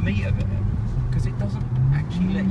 meter it. Because it doesn't actually let